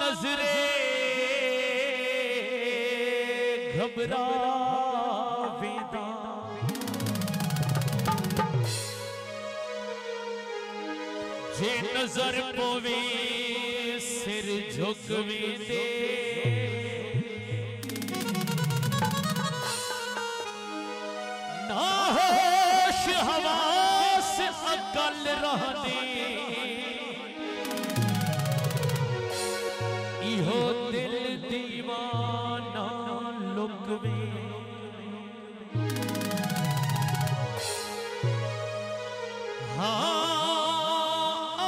नजरे घबरा जे नज़र पवे सिर झुकवी दे। हवास अकल रहती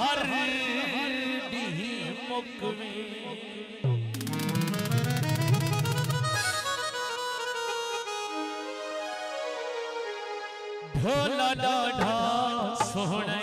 हर भोला डाढ़ा सोहना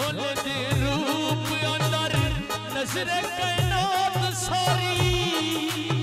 दे रूप अंदर नज़र कैनात सारी।